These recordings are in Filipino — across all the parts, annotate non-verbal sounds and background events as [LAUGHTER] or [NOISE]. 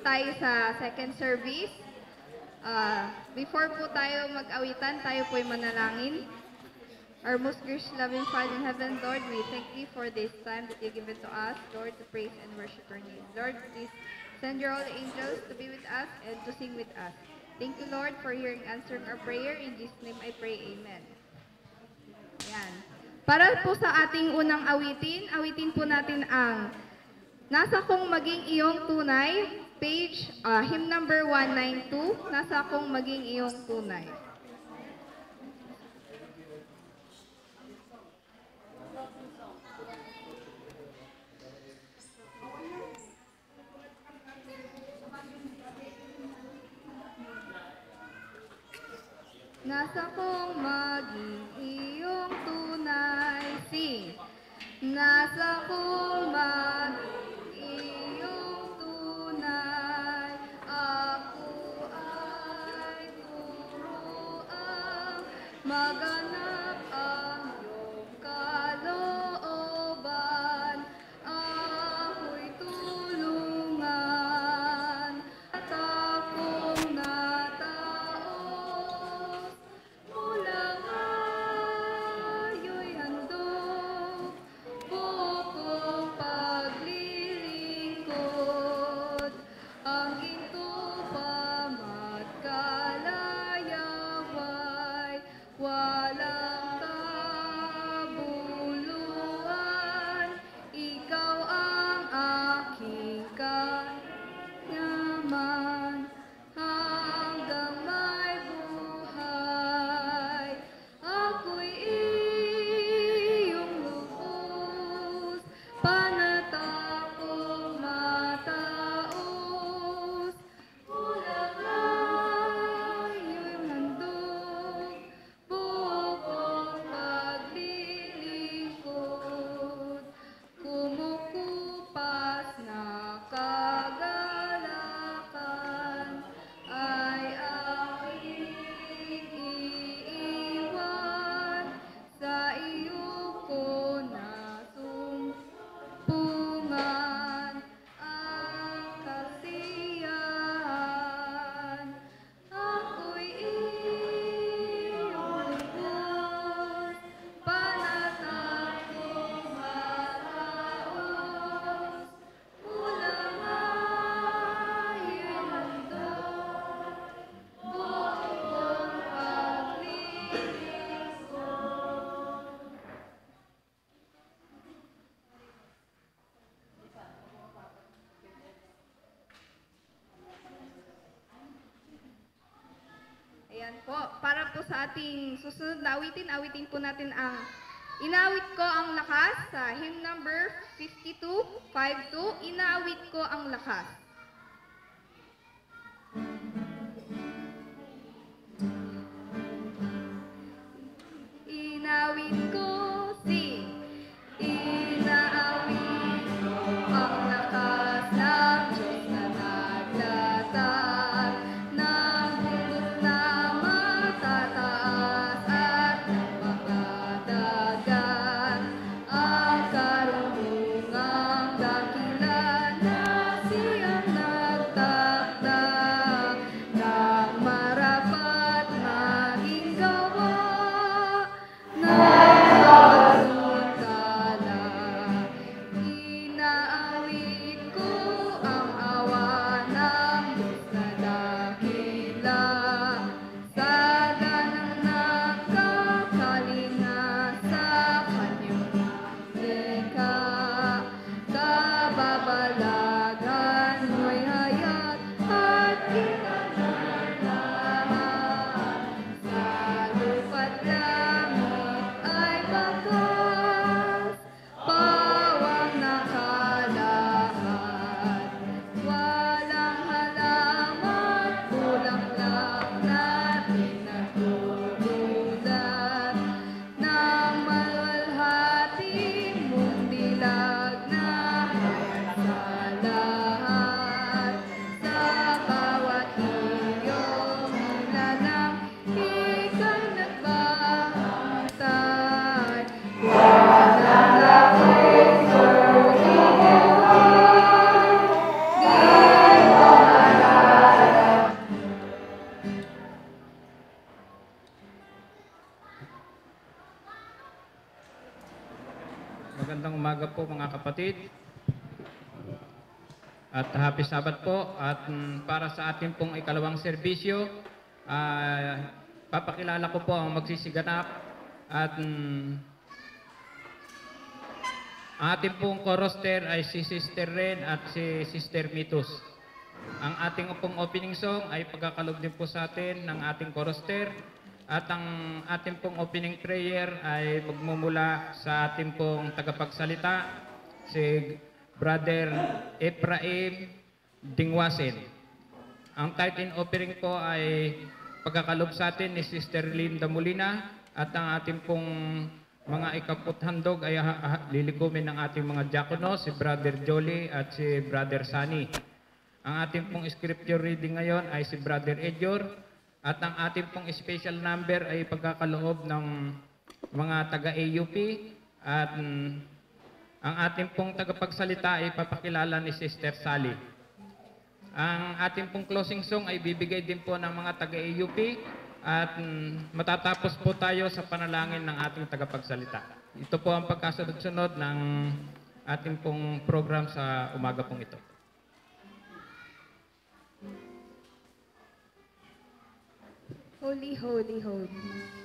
tayo sa second service. Ah, before po tayo mag-awitan, tayo po'y manalangin. Our most gracious loving Father in heaven, Lord, we thank you for this time that you given to us, Lord, to praise and worship your name. Lord, please send your holy angels to be with us and to sing with us. Thank you, Lord, for hearing answering our prayer. In Jesus' name I pray, Amen. Yan. Para po sa ating unang awitin, awitin po natin ang Nasa kong maging iyong tunay, page ah, hymn number 192, Nasa kong maging iyong tunay. Nasa kong maging iyong tunay, sing. Nasa kong maging Magana ating susunod na awitin, awitin po natin ang Inawit ko ang lakas sa hymn number 5252. Inawit ko ang lakas. Happy Sabbath po. At mm, para sa ating pong ikalawang serbisyo, ah, papakilala ko po ang magsisiganap. At mm, ating pong chorister ay si Sister Ren at si Sister Mitus. Ang ating pong opening song ay pagkakalob din po sa atin ng ating chorister. At ang ating pong opening prayer ay magmumula sa ating pong tagapagsalita, si Brother Ephraim Dingwasin. Ang title opening po ay pagkakalob sa atin ni Sister Linda Molina at ang ating pong mga ikaputhandog ay ha- ha- lilikumin ng ating mga diakono, si Brother Jolly at si Brother Sunny. Ang ating pong scripture reading ngayon ay si Brother Edjor at ang ating pong special number ay pagkakaloob ng mga taga-AUP at ang ating pong tagapagsalita ay papakilala ni Sister Sally. Ang ating pong closing song ay bibigay din po ng mga taga-AUP at mm, matatapos po tayo sa panalangin ng ating tagapagsalita. Ito po ang pagkasunod-sunod ng ating pong program sa umaga pong ito. Holy, holy, holy.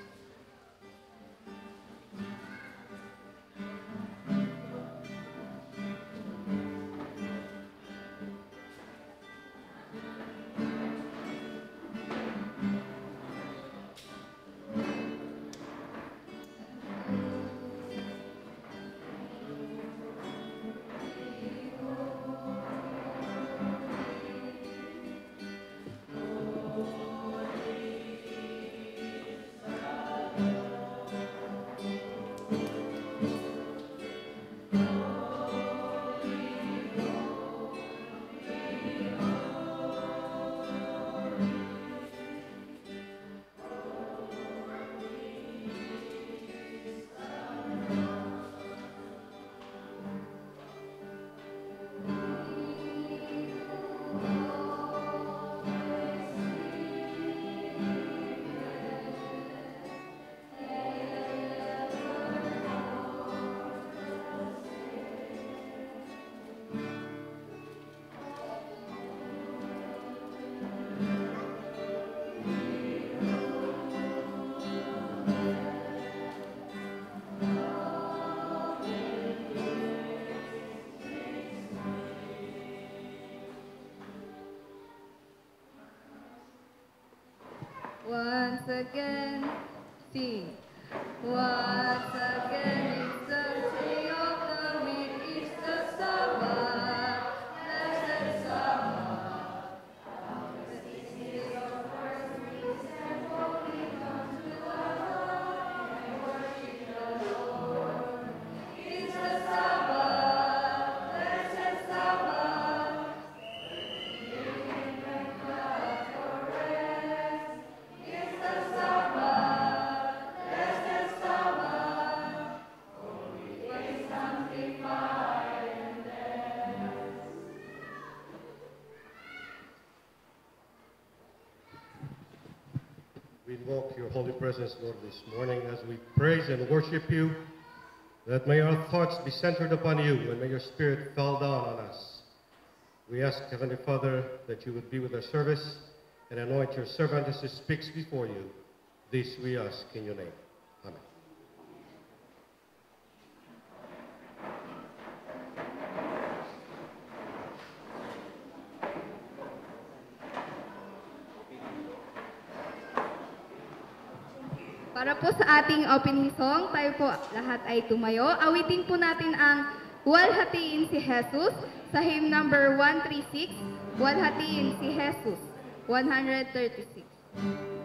Again, sing. Once Lord, this morning as we praise and worship you, that may our thoughts be centered upon you and may your spirit fall down on us. We ask, Heavenly Father, that you would be with our service and anoint your servant as he speaks before you. This we ask in your name. Opening song, tayo po lahat ay tumayo. Awitin po natin ang Walhatiin si Jesus sa hymn number 136, Walhatiin si Jesus, 136.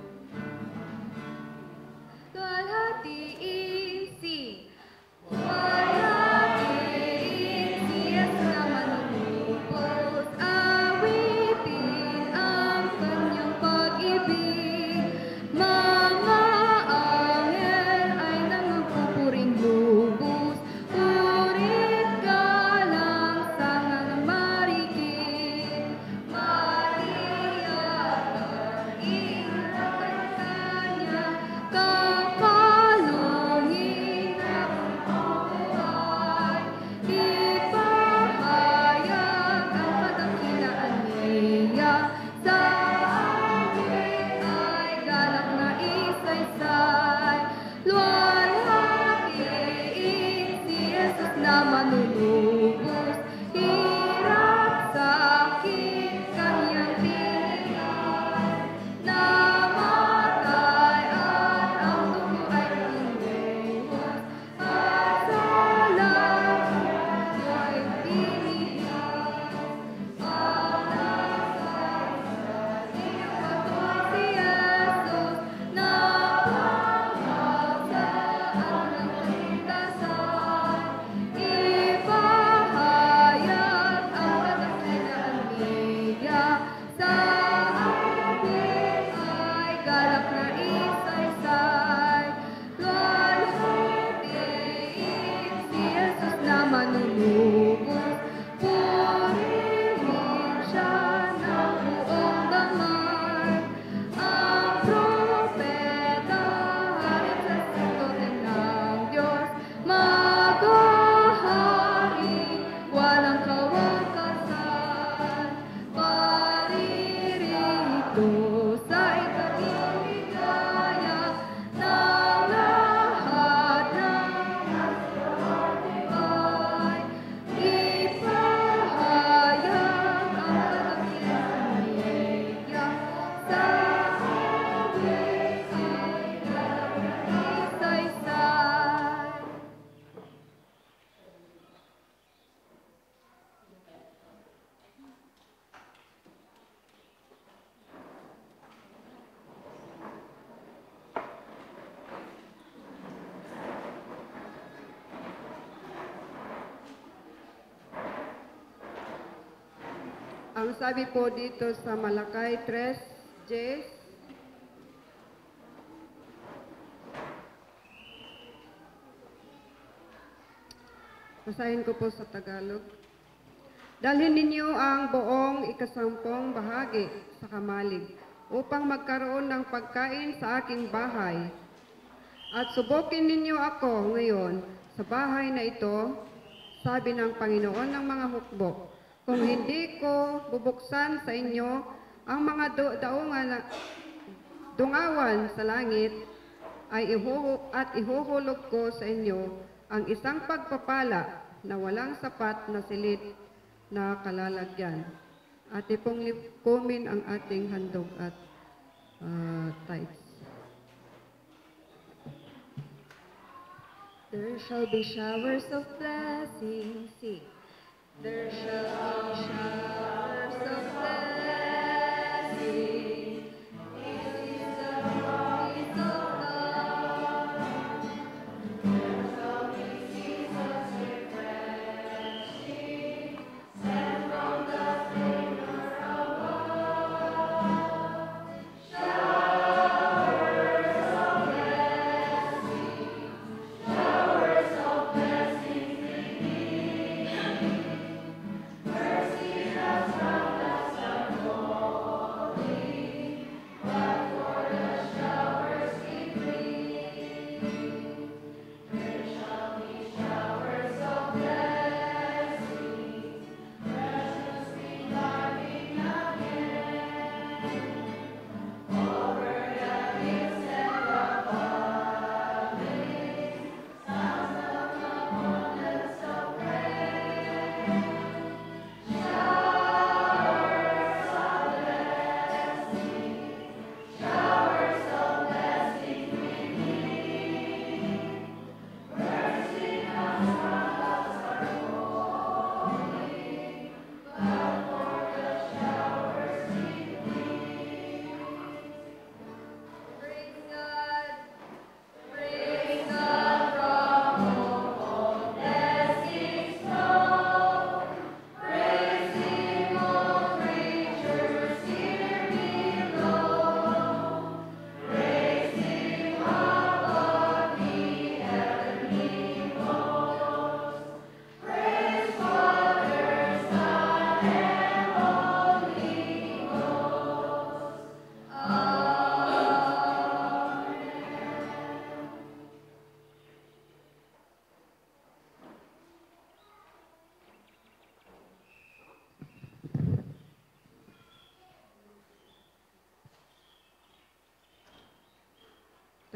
Sabi po dito sa Malakay 3, Jess, Basahin ko po sa Tagalog. Dalhin ninyo ang buong ikasampung bahagi sa kamalig upang magkaroon ng pagkain sa aking bahay. At subukin ninyo ako ngayon sa bahay na ito, sabi ng Panginoon ng mga hukbo. Kung hindi ko bubuksan sa inyo ang mga du- daungan dungawan sa langit, ay ihuhu at ihuhulog ko sa inyo ang isang pagpapala na walang sapat na silid na kalalagyan. At ipong lipumin ang ating handog at ah, tithes. There shall be showers of blessings. Sing. There shall be showers of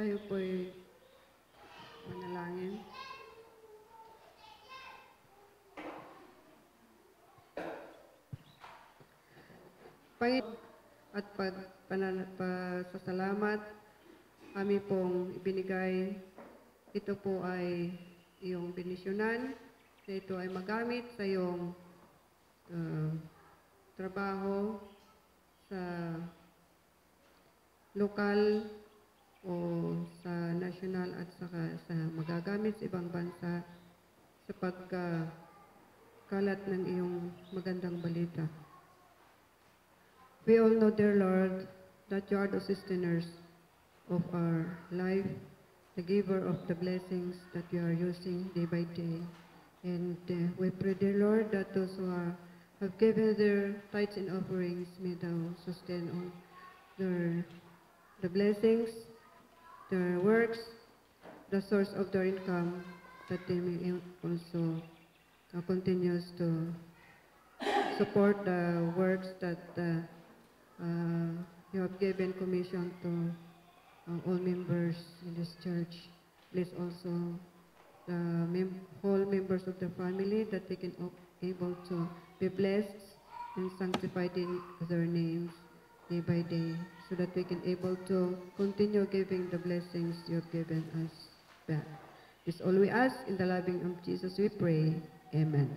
Tayo po'y manalangin. Panginoon, at pag pasasalamat, kami pong ibinigay. Ito po ay iyong binisyonan, na ito ay magamit sa iyong ah, trabaho sa lokal o sa national at saka sa magagamit sa ibang bansa sa pagkakalat ng iyong magandang balita. We all know, dear Lord, that you are the sustainers of our life, the giver of the blessings that you are using day by day. And uh, we pray, dear Lord, that those who are, have given their tithes and offerings may thou sustain on their the blessings, their works, the source of their income, that they may also uh, continues to support the works that uh, uh, you have given commission to uh, all members in this church. Please also the mem- whole members of the family that they can able to be blessed and sanctified in their names day by day so that we can able to continue giving the blessings you have given us back. This all we ask in the loving of Jesus we pray. Amen.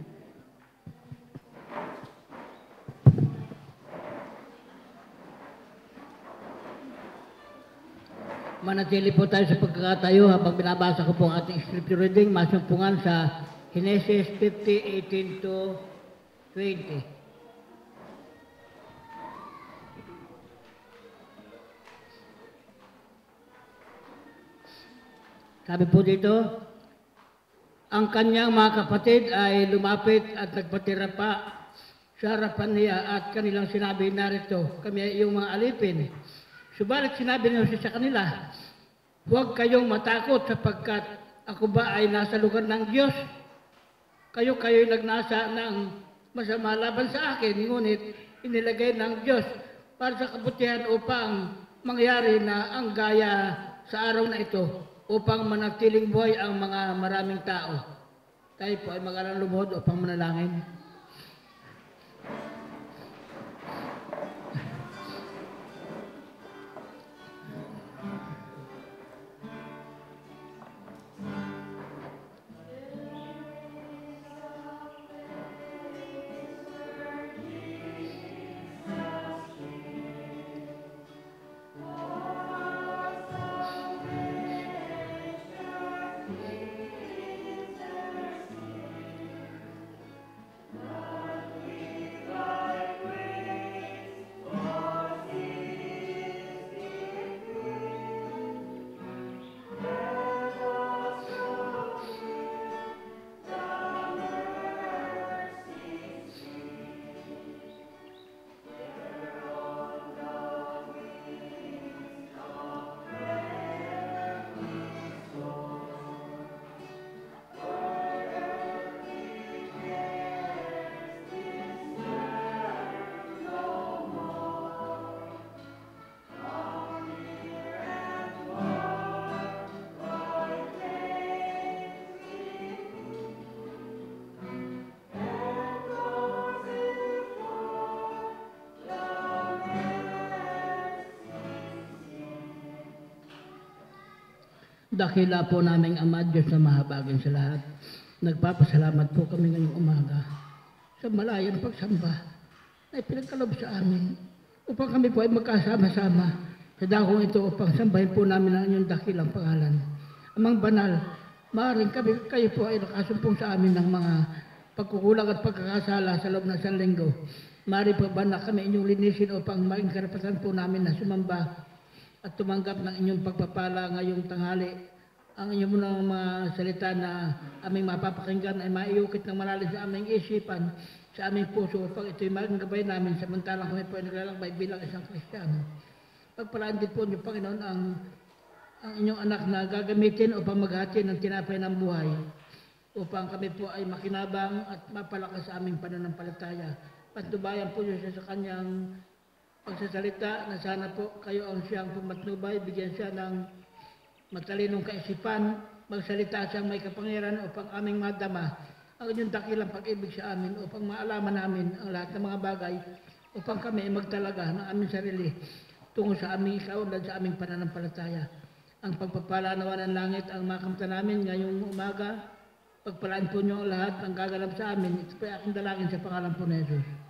Manatili po tayo sa pagkakatayo habang binabasa ko po ang ating scripture reading, masumpungan sa Genesis 50, 18 to 20. Sabi po dito, ang kanyang mga kapatid ay lumapit at nagpatira pa sa harapan niya at kanilang sinabi narito, kami ay iyong mga alipin. Subalit sinabi niya sa kanila, huwag kayong matakot sapagkat ako ba ay nasa lugar ng Diyos? Kayo kayo'y nagnasa ng masama laban sa akin, ngunit inilagay ng Diyos para sa kabutihan upang mangyari na ang gaya sa araw na ito upang manatiling buhay ang mga maraming tao. Tayo po ay mag-aral lumuhod upang manalangin. Dakila po naming Ama Diyos na mahabagin sa lahat. Nagpapasalamat po kami ngayong umaga sa malayang pagsamba na ipinagkalob sa amin upang kami po ay magkasama-sama sa dakong ito upang sambahin po namin ang inyong dakilang pangalan. Amang banal, maaaring kami, kayo po ay nakasumpong sa amin ng mga pagkukulang at pagkakasala sa loob ng isang linggo. Maaari po ba na kami inyong linisin upang maging karapatan po namin na sumamba at tumanggap ng inyong pagpapala ngayong tanghali. Ang inyong mga, mga salita na aming mapapakinggan ay maiukit ng malalim sa aming isipan, sa aming puso upang ito'y maging gabay namin samantalang kami po ay naglalakbay bilang isang Kristiyano. Pagpalaan din po niyo, Panginoon, ang, ang inyong anak na gagamitin upang maghati ng tinapay ng buhay upang kami po ay makinabang at mapalakas sa aming pananampalataya. Patubayan po niyo siya sa kanyang pagsasalita na sana po kayo ang siyang pumatnubay, bigyan siya ng matalinong kaisipan, magsalita siyang may kapangyarihan upang aming madama ang inyong dakilang pag-ibig sa amin upang maalaman namin ang lahat ng mga bagay upang kami ay magtalaga ng aming sarili tungo sa aming ikaunlad sa aming pananampalataya. Ang pagpapala nawa ng langit ang makamta namin ngayong umaga. Pagpalaan po niyo ang lahat ng gaganap sa amin. Ito po ay aking dalangin sa pangalan po ni Jesus.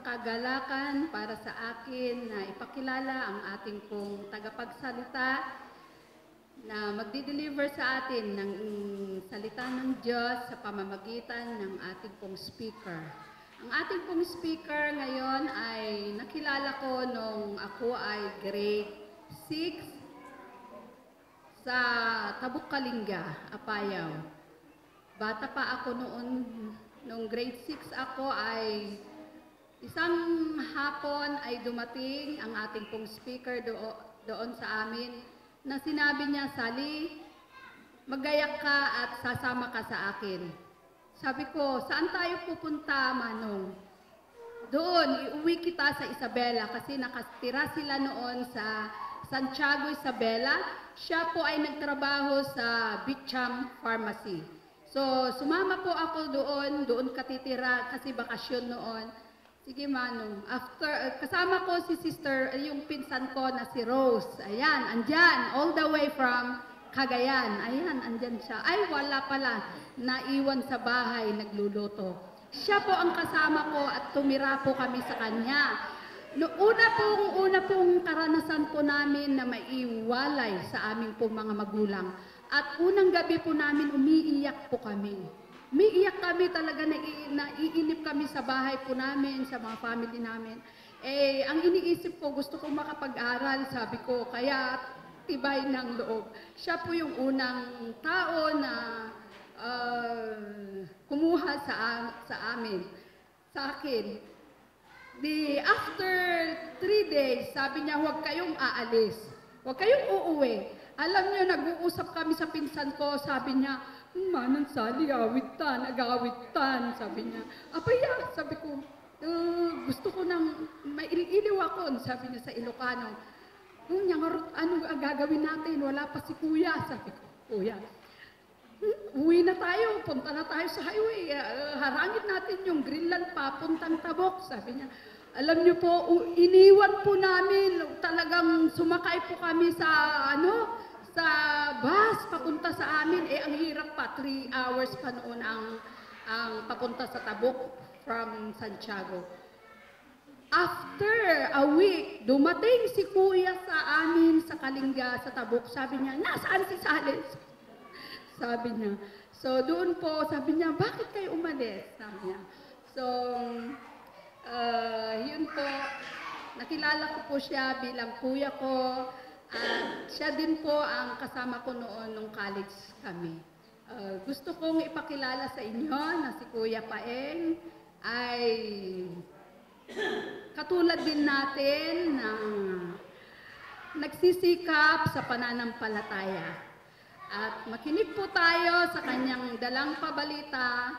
Kagalakan para sa akin na ipakilala ang ating pong tagapagsalita na magdi-deliver sa atin ng salita ng Diyos sa pamamagitan ng ating pong speaker. Ang ating pong speaker ngayon ay nakilala ko nung ako ay grade 6 sa Tabuk Kalinga, Apayaw. Bata pa ako noon, nung grade 6 ako ay isang hapon ay dumating ang ating pong speaker do- doon sa amin na sinabi niya, Sally, magayak ka at sasama ka sa akin. Sabi ko, saan tayo pupunta, Manong? Doon, iuwi kita sa Isabela kasi nakatira sila noon sa Santiago, Isabela. Siya po ay nagtrabaho sa Bicham Pharmacy. So, sumama po ako doon, doon katitira kasi bakasyon noon. Sige, Manong. After, uh, kasama ko si sister, yung pinsan ko na si Rose. Ayan, andyan, all the way from Cagayan. Ayan, andyan siya. Ay, wala pala. Naiwan sa bahay, nagluluto. Siya po ang kasama ko at tumira po kami sa kanya. No, una pong, una pong karanasan po namin na maiwalay sa aming po mga magulang. At unang gabi po namin, umiiyak po kami. Umiiyak kami talaga, nai, naiinip kami sa bahay po namin, sa mga family namin. Eh, ang iniisip ko, gusto ko makapag-aral, sabi ko, kaya tibay ng loob. Siya po yung unang tao na ah, kumuha sa, sa amin, sa akin. Di after three days, sabi niya, huwag kayong aalis. Huwag kayong uuwi. Alam niyo, nag-uusap kami sa pinsan ko, sabi niya, "Hmm, Manang Sally, awitan, agawitan, sabi niya. Apaya, sabi ko, "Uh, gusto ko nang mailiw ako, sabi niya sa Ilocano. "Hmm, nyangarot, ano ang gagawin natin? Wala pa si kuya, sabi ko, kuya. "Hmm, Uwi na tayo, punta na tayo sa highway. Uh, harangin natin yung Greenland papuntang Tabok, sabi niya. Alam niyo po, iniwan po namin, talagang sumakay po kami sa, ano, sa bus papunta sa amin. Eh, ang hirap pa, three hours pa noon ang, ang papunta sa Tabok from Santiago. After a week, dumating si kuya sa amin sa Kalinga, sa Tabok. Sabi niya, nasaan si Salis? [LAUGHS] Sabi niya. So, doon po, sabi niya, bakit kayo umalis? Sabi niya. So, uh, yun po, nakilala ko po siya bilang kuya ko. At siya din po ang kasama ko noon nung college kami. Uh, gusto kong ipakilala sa inyo na si Kuya Paeng ay katulad din natin na nagsisikap sa pananampalataya. At makinig po tayo sa kanyang dalang pabalita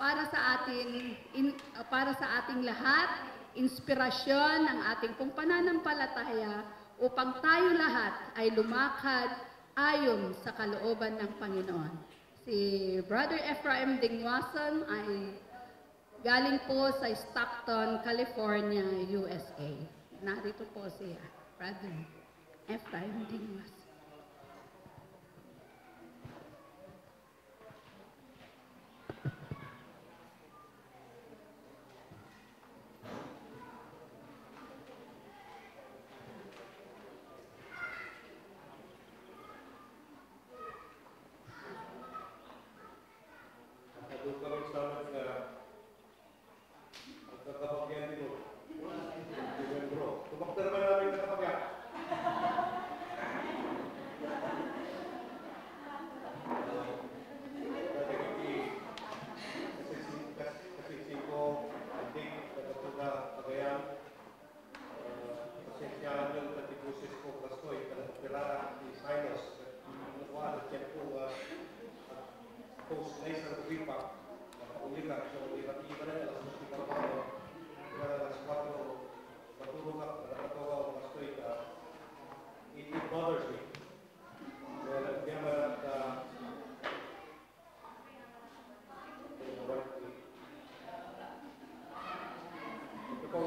para sa atin in, uh, para sa ating lahat, inspirasyon ng ating pong pananampalataya upang tayo lahat ay lumakad ayon sa kalooban ng Panginoon. Si Brother Ephraim Dingwason ay galing po sa Stockton, California, USA. Narito po siya, Brother Ephraim Dingwason. Nandun kami sa amin na ang kakapagyan dito. Bro, tumakta naman namin kakapagyan. Kasi siko, hindi, nagatuga, kagayan. Pasensyahan yung katikusis ko, kastoy, kanapirara, ni Sinus, nakuha na check ko, ah, post na isang ripa, nakaulitan, so iba-iba na alas dos di trabaho, iba na alas 4, matulog ako, nakatawa ako, kastoy ka, it, it bothers me. So, nagbiyan man at, uh, ito po,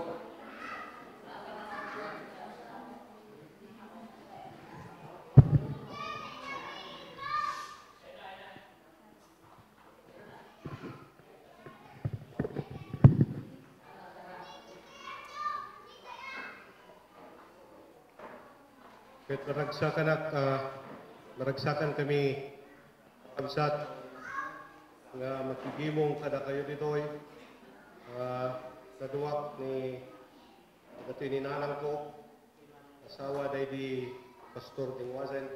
Kahit naragsakan at ah, naragsakan kami kamsat nga makigimong kada kayo ditoy. Uh, naduwak ni dati ni nanang ko asawa day di Pastor Dingwazen.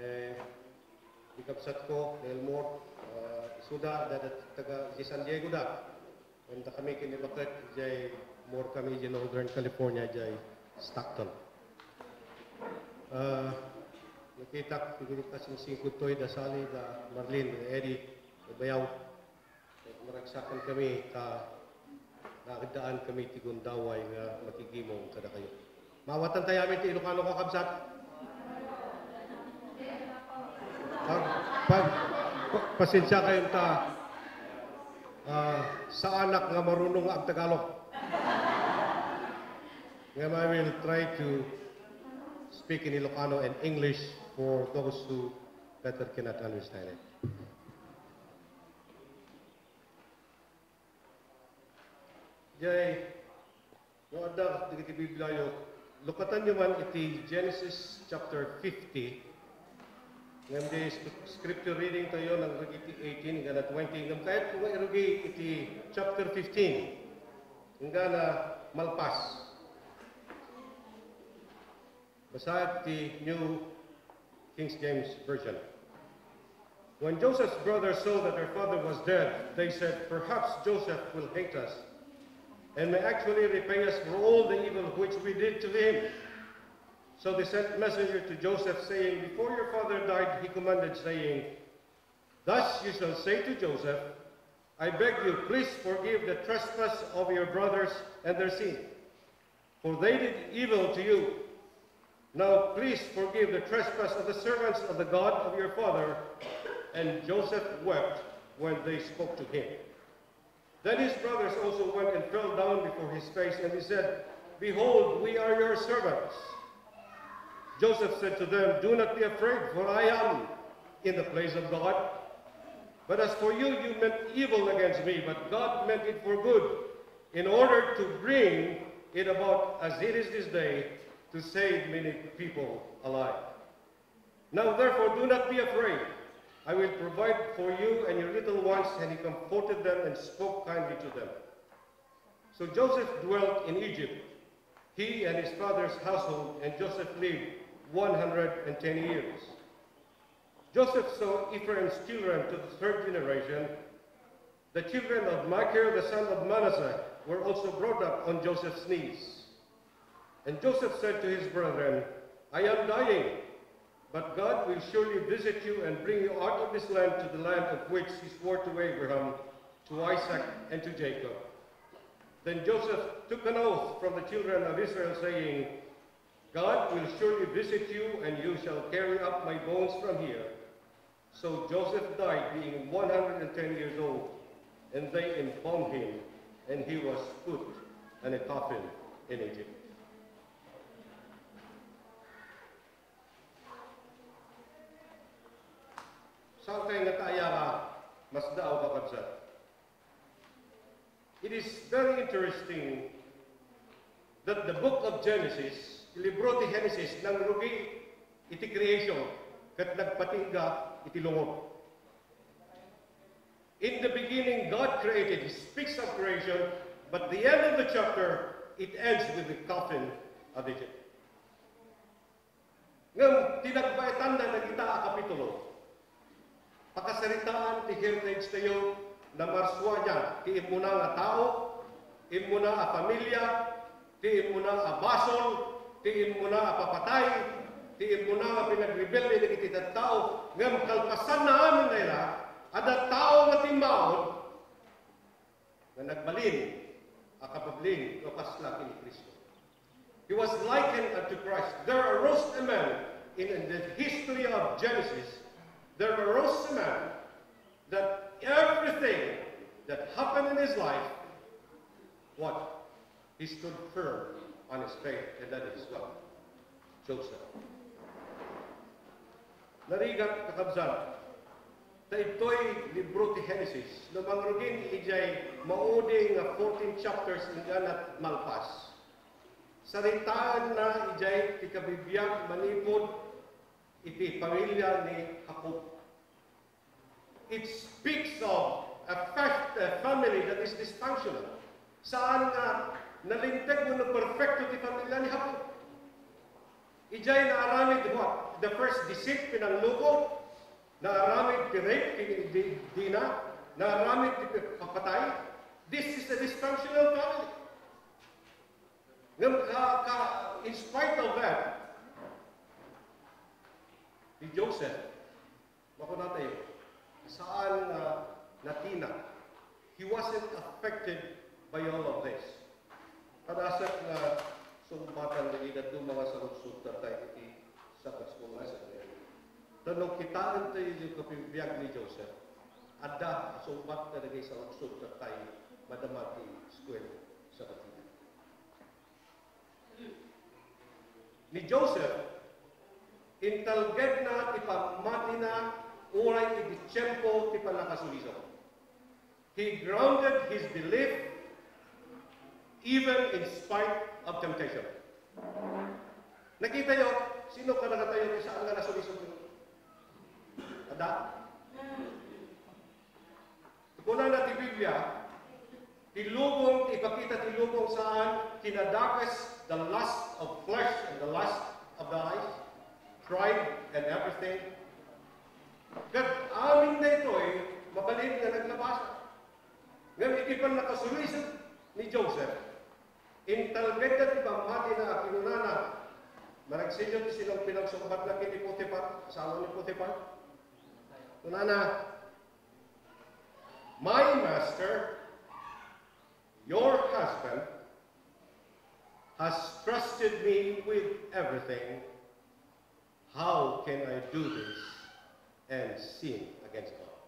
Eh, di kapsat ko, ni Elmore, uh, isuda, da, da, taga di San Diego da. Kanta kami kinibakat, jay more kami di Northern California, jay Stockton. Uh, nakita ko siguro kasing singkot to'y da Sally, da Marlene, da Eddie, da Bayaw. Eh, Maragsakan kami, ka nakadaan kami tigundaway nga makigimong kada kayo. Mawatan tayo amin ti Ilocano ka kabsat. Pag, pag, pa- pasensya kayong ta ah, sa anak nga marunong ang Tagalog. Nga I will try to speak in Ilocano and English for those who better cannot understand it. Jay, no ada dikiti Biblia. Lukatan nyo man iti Genesis chapter 50. Ngam di scripture reading tayo ng iti 18 nga na 20. Ngam kahit kung iti chapter 15. Nga na malpas. Basa the New King James Version. When Joseph's brothers saw that their father was dead, they said, Perhaps Joseph will hate us and may actually repay us for all the evil which we did to him. So they sent a messenger to Joseph, saying, Before your father died, he commanded, saying, Thus you shall say to Joseph, I beg you, please forgive the trespass of your brothers and their sin, for they did evil to you. Now please forgive the trespass of the servants of the God of your father. And Joseph wept when they spoke to him. Then his brothers also went and fell down before his face, and he said, Behold, we are your servants. Joseph said to them, Do not be afraid, for I am in the place of God. But as for you, you meant evil against me, but God meant it for good, in order to bring it about as it is this day, to save many people alive. Now therefore, do not be afraid. I will provide for you and your little ones. And he comforted them and spoke kindly to them. So Joseph dwelt in Egypt, he and his father's household, and Joseph lived 110 years. Joseph saw Ephraim's children to the third generation. The children of Machir, the son of Manasseh, were also brought up on Joseph's knees. And Joseph said to his brethren, I am dying, but God will surely visit you and bring you out of this land to the land of which he swore to Abraham, to Isaac, and to Jacob. Then Joseph took an oath from the children of Israel, saying, God will surely visit you, and you shall carry up my bones from here. So Joseph died, being 110 years old, and they embalmed him, and he was put in a coffin in Egypt. Saan kayo nataya ka, mas daaw ka? It is very interesting that the book of Genesis, libro ti Genesis, nang rugi iti creation, kat nagpatingga iti lungod. In the beginning, God created. He speaks of creation, but the end of the chapter, it ends with the coffin of Egypt. Ngam, tinagbayatan na nagita kapitulo, pakasaritaan ti heritage tayo na marswa niya, ti imuna nga tao, imuna a pamilya, ti imuna a basol, ti imuna a papatay, ti imuna nga pinagrebelde na kiti tao, ngam kalpasan na amin nila, ada tao nga timbaon, nga nagbalin, a kapablin, o kasla ni Kristo. He was likened unto Christ. There arose a man in the history of Genesis, there arose a man that everything that happened in his life, what? He stood firm on his faith, and that is what? Joseph. Narigat kakabsan, ta ito'y libro ti Genesis, lumangrugin ijay maudi nga 14 chapters in ganat malpas. saritaan na ijay ti kabibiyag manipod iti pamilya ni Jacob. It speaks of a, fa- a family that is dysfunctional. Saan nga nalintag mo ng perfecto ti pamilya ni Jacob. Ijay na aramid what? The first deceit pinangluko, na aramid rape di, Dina, na aramid papatay. This is a dysfunctional family. In spite of that, si Joseph, mako na tayo, saan uh, natina, he wasn't affected by all of this. Kadasat nga sumbatan na ina do mga saludsud na tayo iti sa paskong asa Tanong kitaan tayo yung kapibiyag ni Joseph, ada sumbat na nagay sa lugsud na tayo madamati square sa katina. Ni Joseph, intalged na ipamati na uray ibitsyempo ti panakasuliso. He grounded his belief even in spite of temptation. Nakita nyo, sino ka nakatayo kung saan ka nasulisog nyo? Ada? Kuna na ti Biblia, tilubong, ipakita tilubong saan kinadakas the lust of flesh and the lust of the eyes, pride and everything. Kat amin na ito eh, mabalin nga naglabasa. Ngayon, iti pa nakasulisod ni Joseph, intalged na ti pamati na kinunana, maragsinyo ti silang pinagsumbat na kini asawa ni my master, your husband, has trusted me with everything. How can I do this and sin against God?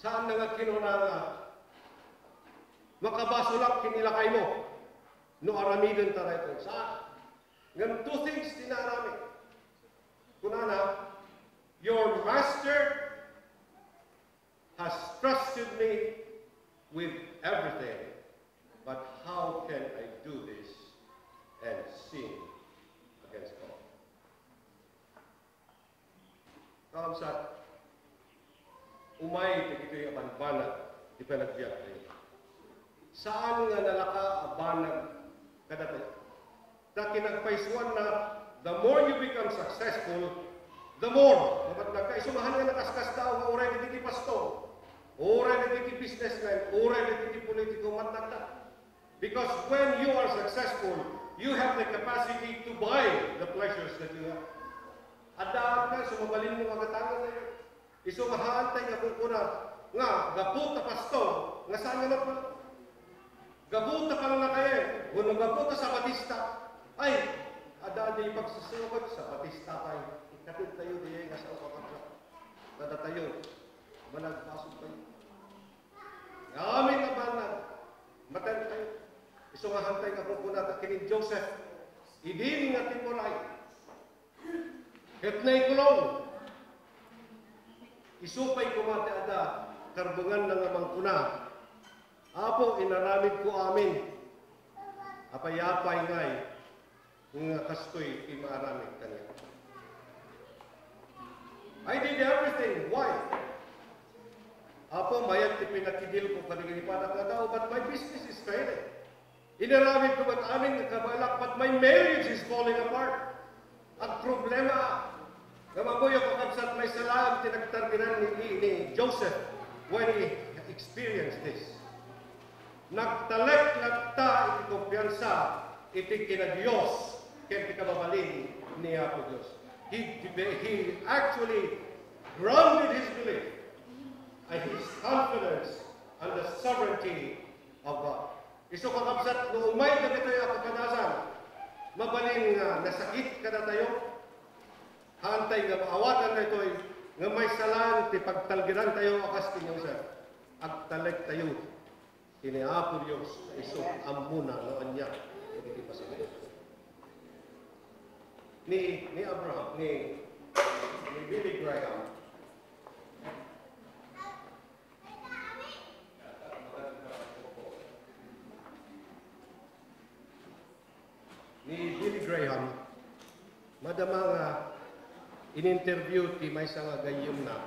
Saan na nga kinunana, makabasulak kinilakay mo, no aramidon taray ito. Saan? Ngam two things tinarami. Kunana, your master has trusted me with everything, but how can I do this and sin Kamsat, umay ito yung abanbanag, di pa nagbiyak rin. Saan nga nalaka abanag kada tayo? Na kinagpaisuan na the more you become successful, the more. Dapat nagkaisumahan nga nakaskas daw nga oray na di pasto. Oray na di businessman, oray na di politiko matanda. Because when you are successful, you have the capacity to buy the pleasures that you have. Adaan ka, sumabalin mo mga tangan na yun. Isumahaan tayo nga kung kuna, nga, gaputa pasto, nga saan nga na pa? Lang na kayo. Kung gabuta sa Batista, ay, ada di pagsusugot sa Batista tayo. Ikatid tayo di nga sa ukakakla. Tada tayo, managpasok tayo. Ngamin na ba na, matan tayo. Isungahan tayo ka kung kunata kini Joseph. Idin nga timuray. Het na ikulong. Isupay kumate ada, karbungan na nga mangkuna. Apo, inaramid ko amin. Apayapay ngay, nga kastoy imaramid kanya. I did everything. Why? Apo, mayat ti pinakidil ko paniginipada ka tao, but my business is failing. Inaramid ko ba't amin kabalak, but my marriage is falling apart. Ang problema, nga mabuyo ko kapsat may salam tinagtarginan ni, ni, ni Joseph when he experienced this. Nagtalek nagta iti kumpiyansa iti kinadiyos ken ti kababalin ni Apo Diyos. He, he actually grounded his belief and his confidence on the sovereignty of God. Iso kakabsat, no umay na ito yung kapanasan, mabaling nga nasakit ka na tayo, hantay nga maawatan na ito nga may salan ti pagtalgiran tayo akas kinyo sir. Agtaleg tayo. Tiniapo Diyos iso amuna no anya. Hindi pa sa ni ni Abraham ni ni Billy Graham. Graham, madama nga in-interview ti may nga gayom na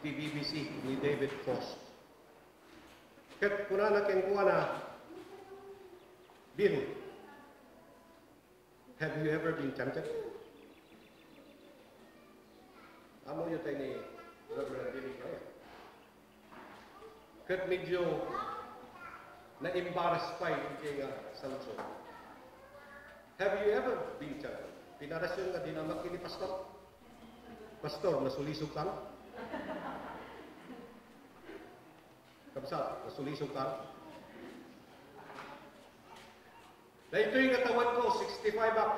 ti BBC ni David Frost. Kat kuna na keng kuha na, Bill, have you ever been tempted? Amo yun tayo ni Reverend Billy Graham. Kat medyo na-embarrass pa yung kaya nga. Have you ever been tempted? Pinarasyon nga dinamak ni Pastor? Pastor, nasulisog ka? Kapsa, nasulisog ka? Na ito yung katawan ko, 65 up.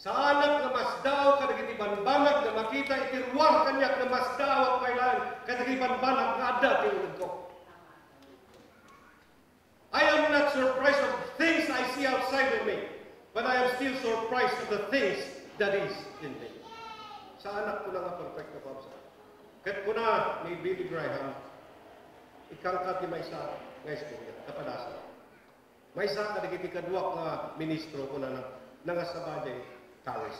Sa anak na mas daw kadagiti banbanag na makita itirwar kanyak na mas daw at kailan kadagiti banbanag na ada tiulog ko. I am not surprised of things I see outside of me, but I am still surprised of the things that is in me. Sa anak ko lang ang perfect na pabsa. Kat ko na ni Billy Graham, ikang ka ti may sa nga istorya, kapadasan. May sa kadagiti kadwak nga ministro ko na na nangasabay Taris.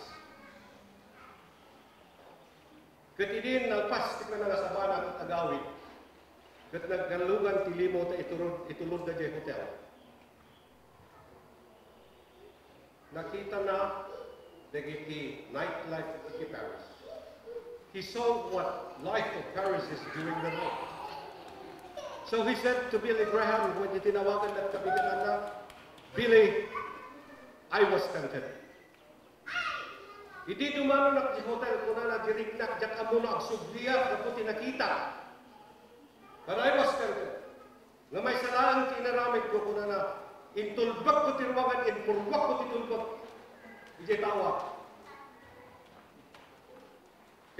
Kat idin nalpas ti na nangasabana at agawid, kat naggalugan ti limo ta itulod, itulod na jay hotel. Nakita na dagiti nightlife of Paris. He saw what life Paris is during the night. So he said to Billy Graham, when tinawagan at kabiganan na, Billy, I was tempted. Hindi dumano na si hotel ko na nagirignak, diyak ka muna ang subliya, na puti nakita. But I was tempted. Nga may salaan kinaramit ko ko na na, intulbak ko tirwangan, inpurwak ko titulbak. Ije tawa.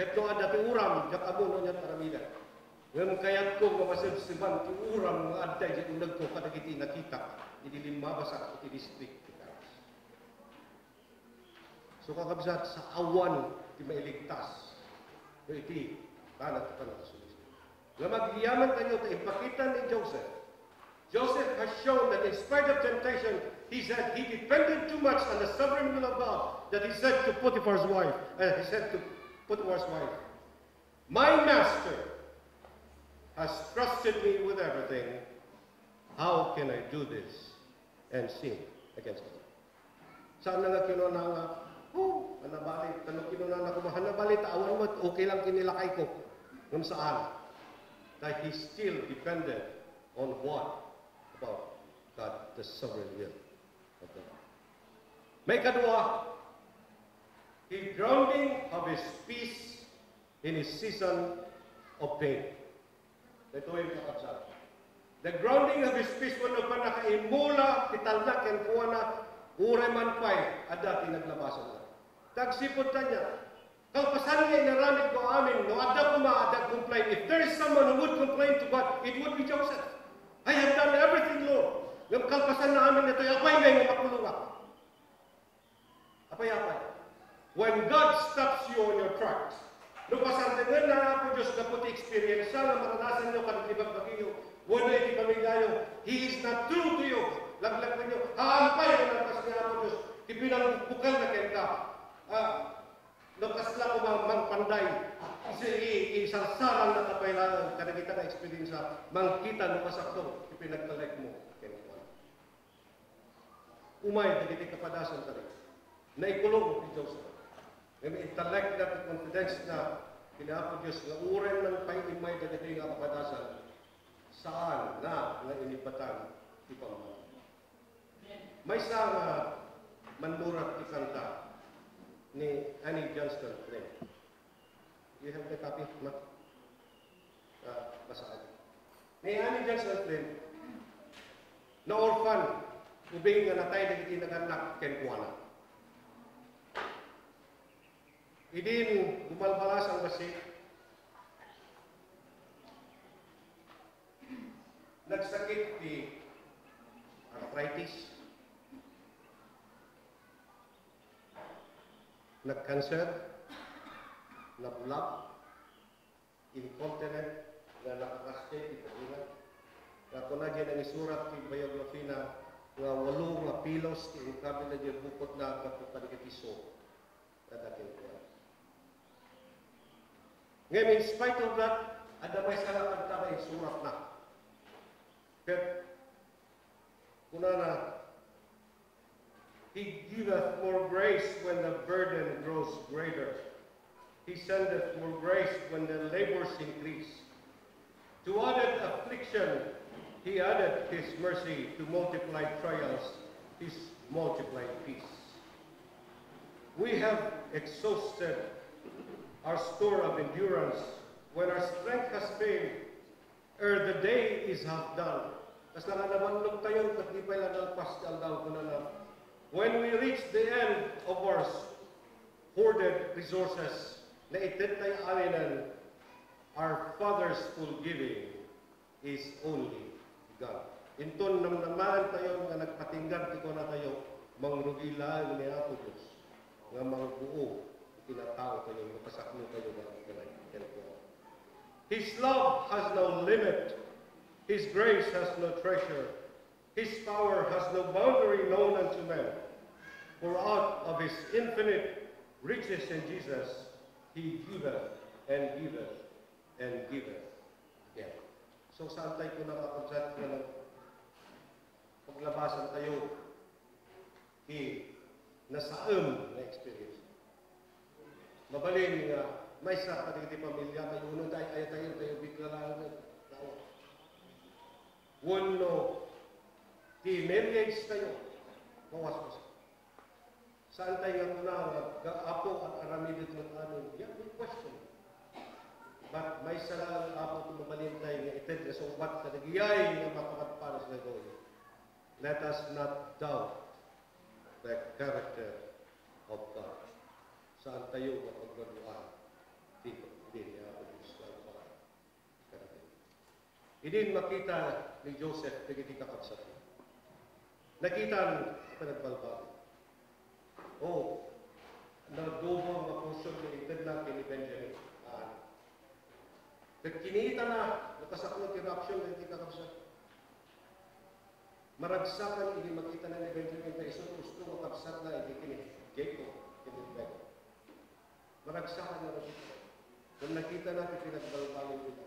Ket no ada ti uram, diyak ka muna niya paramida. Ngam kayat ko nga masibsiban ti uram nga adda ije undag ko kadagiti nakita. Idi lima basa iti Paris. So kakabsat sa awan ti mailigtas. No iti tanat ti panakasulis. Nga magyaman kanyo ta ipakita ni Joseph. Joseph has shown that in spite of temptation, he said he depended too much on the sovereign will of God that he said to Potiphar's wife, uh, he said to Potiphar's wife, My master has trusted me with everything. How can I do this and sin against him? Saan ah, na nga kinuna nga, oh, anabali, tanong kinuna na ko, hanabali, tawan mo, okay lang kinilakay ko. Ngam saan? That he still depended on what? About God, the sovereign will of God. May kadua, he grounding of his peace in his season of pain. Ito yung kakabsat. The grounding of his peace wano pa nakaimula, titalnak yan kuha na, ure man pa'y, eh, ada tinaglabasan na. Tagsipot na niya. Kalpasan niya naramit ko amin, no ada ko maadag complain. If there is someone who would complain to God, it would be Joseph. I have done everything, Lord. Yung kalpasan na amin nito, apay ngay nga makulunga. When God stops you on your tracks, no pasandangan na ako Diyos na puti experience na maranasan nyo kanilibag bagiyo, wala iti pamilyayo, He is not true to you. Laglag na nyo, haampay ang napas niya ako Diyos, kipinang bukal na kenta. Ah, nakasla ko mang, mang panday, Isi isarsaran na kapailangan kada kita na experience mang kita no kasakto ipinagtalek mo. Umay dagiti kapadasan tali. Na ikulong ni Joseph. May intellect na confidence na kinapo Diyos nga uren ng paimay dagiti nga kapadasan saan na nga inibatan pamamagitan. May sa nga manmurat ti kanta ni Annie Johnston Flynn. You have the copy, ma? Uh, basahan. Ni Annie Johnston Flynn, na orphan, ubing nga natay na iti naganak ken kuana. Idin gumalbalas ang basi. Nagsakit di arthritis. Nag-cancer nabulak, incontinent, na nakakaste, italingan. Na kung na dyan ang isurat, yung biography na nga walo nga pilos kami na dyan bukod na kapipanigatiso na dakin ko. Ngayon, in spite of that, adamay sa lakad na surat na. Pero, kuna na, He giveth more grace when the burden grows greater. He sendeth more grace when the labors increase. To added affliction, he added his mercy. To multiply trials, his multiplied peace. We have exhausted our store of endurance when our strength has failed, ere the day is half done. Kas nakanabanlog tayo, kat di pa ilan ang pascal daw ko na na. When we reach the end of our hoarded resources, na itit tayo alinan, our Father's full giving is only God. Inton namnaman tayo nga nagpatinggan tiko na tayo, mangrugilaan ni Apo Diyos, nga mangbuo, Yan po. His love has no limit. His grace has no treasure. His power has no boundary known unto men. For out of his infinite riches in Jesus, he giveth and giveth and giveth again. So saan tayo ko nakakabsat na lang paglabasan tayo i nasaam na experience. Mabalin nga, may sa patigiti pamilya, may uno tayo, ay tayo, tayo, bigla lang tao. Wano, ti marriage tayo, mawas mo sa. Saan tayo nga muna, apo at aramidit ng amin, yeah, good question. But may salang apo kung mabalin tayo nga itin, so what ka nagiyay nga mapakatparas na gawin. Let us not doubt the character of God. Saan tayo mapagbaluan? Dito, hindi niya ako pa. Idin makita ni Joseph, nagiti kakapsat. Nakita ang pinagbalbal. Oh, nagdubong nga puso ni Ethan na kini Benjamin. Ah. Nagkinita na, nakasakot yung reaction ng kakapsat. Maragsakan, hindi makita na ni Benjamin na iso gusto makapsat na hindi kini Jacob, kini Ben. Maragsakan na rin. Kung nakita natin pinagbalbalin nila.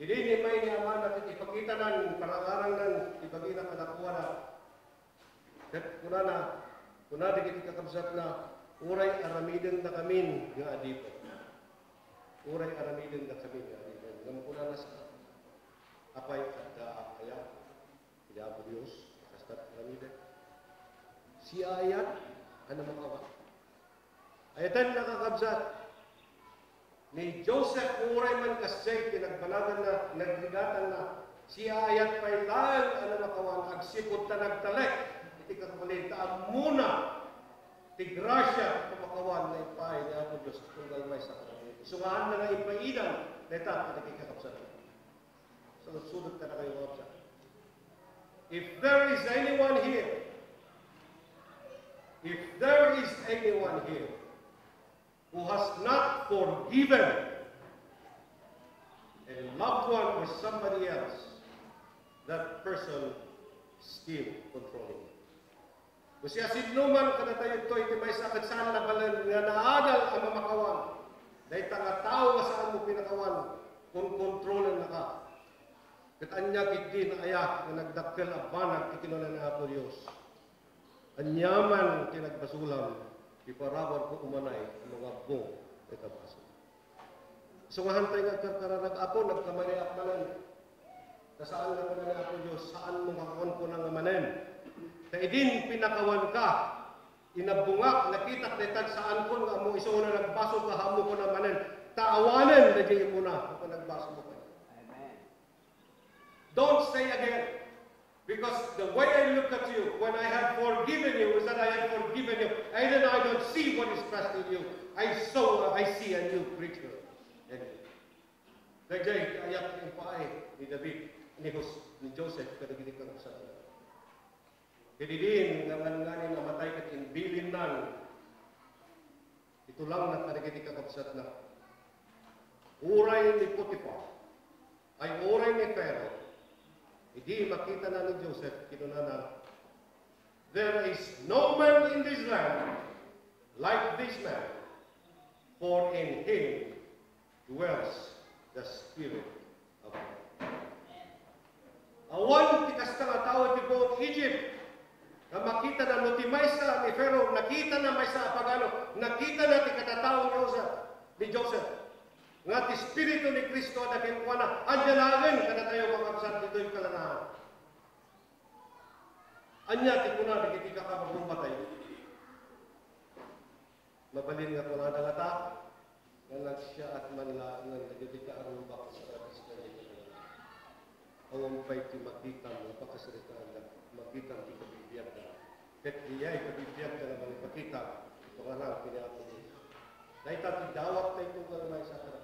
Hindi ni may naman natin ipakita ng parangarang ng ibagi na kanakuha na. Kat kuna na, kuna di kiti kakabsat na, uray aramidin na kamin nga adipo. Uray aramidin na kami nga adipo. Ngam kuna na sa apay at kaya, hindi ako Diyos, kastat aramidin. Si ayat, ano makawa? Ayatan nakakabsat, ni Joseph uray man kasay pinagbanagan na nagligatan na siya ayat pay lang ano makawan agsipod ta nagtalek iti ta muna ti grasya kumakawan na ipay ni Apo Diyos kung galmay sa kanila. Sungahan na nga ipaidan na ita nakikakapsat. Sunod-sunod ka na kayo kapsat. If there is anyone here, if there is anyone here who has not forgiven a loved one or somebody else, that person still controlling it. Kung siya sinuman kada tayo ito, iti may sakit saan na balan nga naadal ang mamakawan. Dahil tanga tao nga saan mo pinakawan kung kontrolan na ka. Kat anya kiti na ayak nga nagdakkel abanag ikinunan na Apo Diyos. Anyaman kinagbasulam iparawar ko umanay ang mga bong itabaso. So nga hantay nga karkararag ako, nagkamaliak manan. Na saan na kami ako Diyos, saan mo makakuan ko ng amanen? Na idin pinakawan ka, inabungak, nakita netag saan ko nga mo iso na nagbaso ka, hamo ko ng manen. Taawanan na diyan mo na, kung nagbaso mo ka. Don't say again. Because the way I look at you, when I have forgiven you, is that I have forgiven you. Then I don't see what is trust in you. I saw, I see a new creature. And Dagday, ayak ni paay ni David, ni, Jos, ni Joseph, kada gini kang sa Hindi din, nga nganin na matay kat inbilin nan. Ito lang na kada gini kakapsat na. Uray ni Potiphar, ay uray ni Pharaoh, Eh, Hindi makita na ni Joseph, kinunana, There is no man in this land like this man, for in him dwells the Spirit of God. Awan ti kasta nga tao ti buong Egypt, na makita na no ti maysa ni Pharaoh, nakita na maysa pagano, nakita na ti katataong Joseph, ni Joseph. Nga ti Espiritu ni Kristo na kinuha na, anya namin kada tayo makabsan dito yung kalanahan. Anya ti kuna na kiti ka kapagbumatay. Mabalin nga dalata, nga nagsya at manla, nga nagiti ka arubak sa kapis na dito. Awang ti makita mo, napakasalitaan na makita ti kabibiyag na. Ket iyay kabibiyag na naman ipakita, ito nga lang pinapo niya. Dahil ti dawat na itong kalamay sa harap.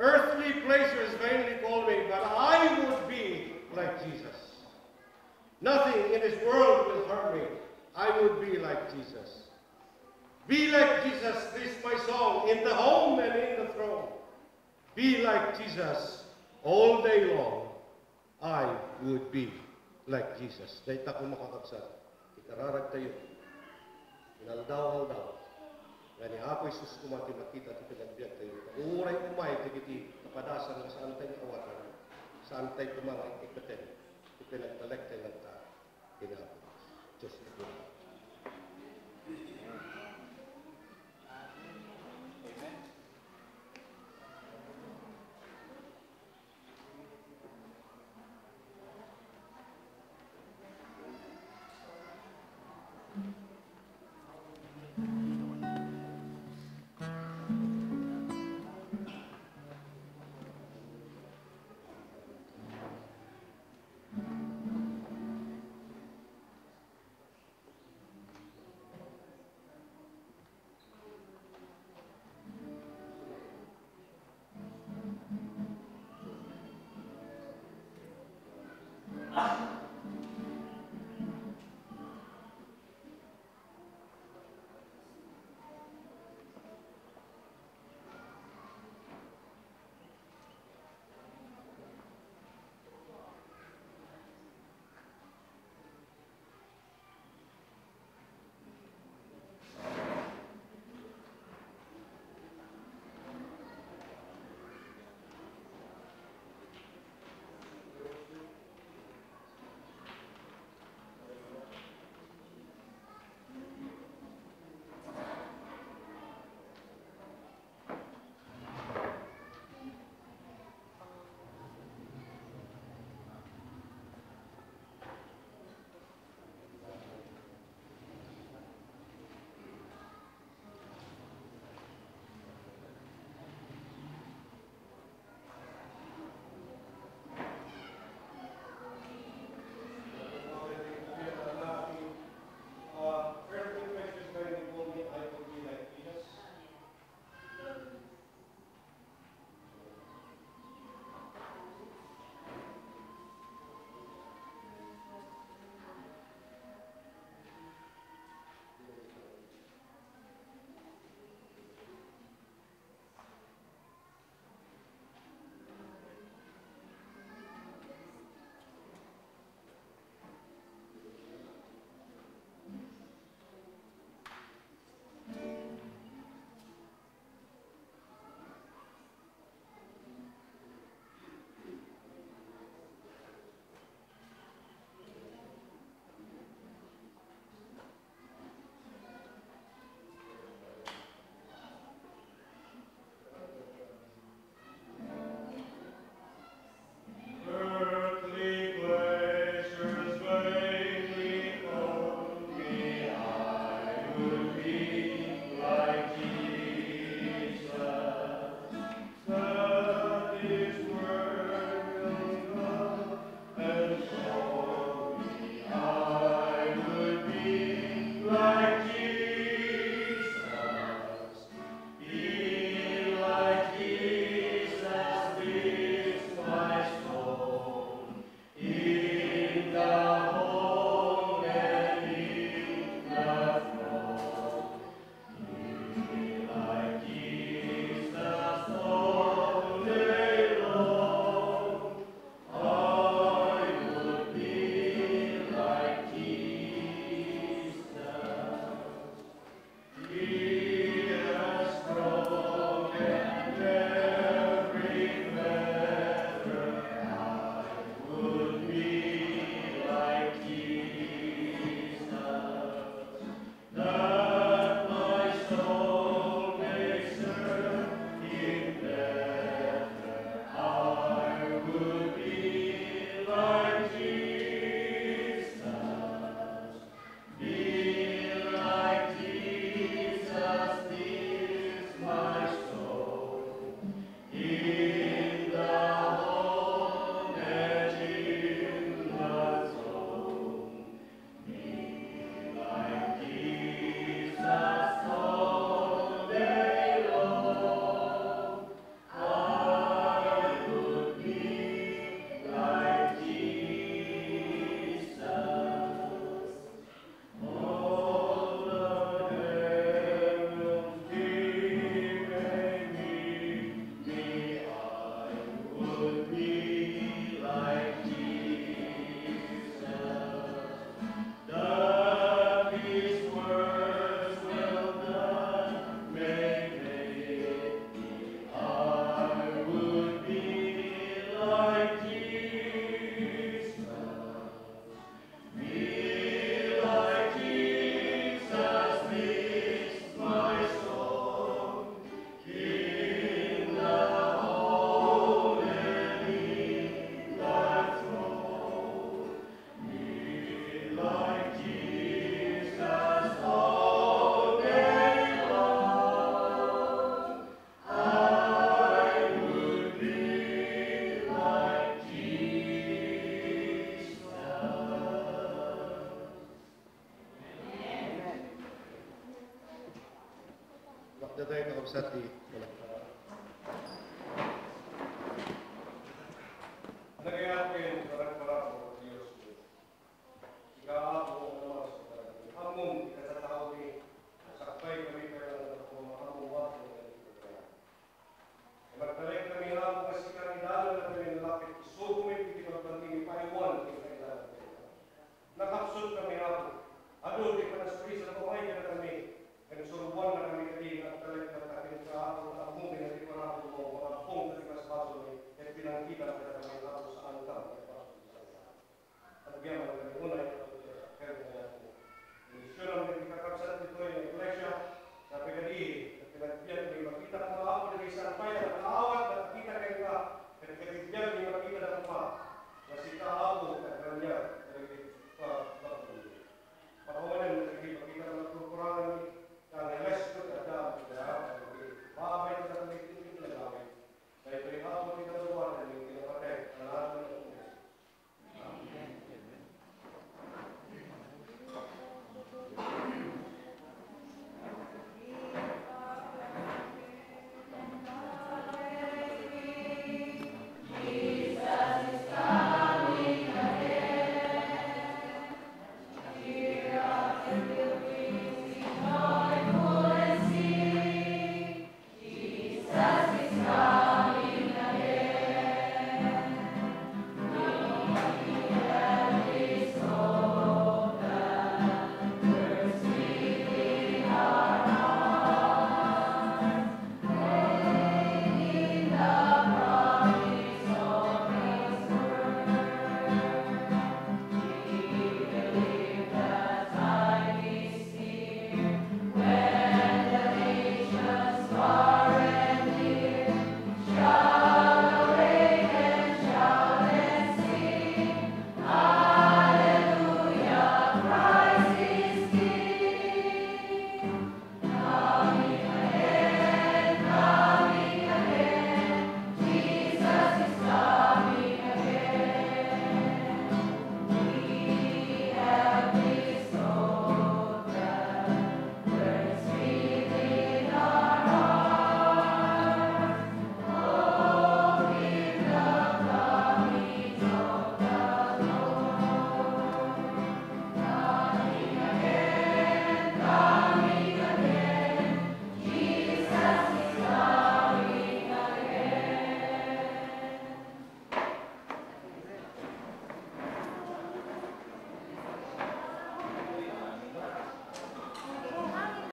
Earthly pleasures vainly call me, but I would be like Jesus. Nothing in this world will harm me. I would be like Jesus. Be like Jesus, this is my song, in the home and in the throne. Be like Jesus all day long. I would be like Jesus. Dahil kung makakabsat, ikararag tayo. Inaldaw-aldaw. Gani ako Isus kumati makita ti pinagbiag tayo. Uray umay ti kiti kapadasan nga saan tayo awatan. Saan tayo tumangay ikaten. Ti pinagtalek tayo ng ta. Kinapo. Diyos na po. Uh, works the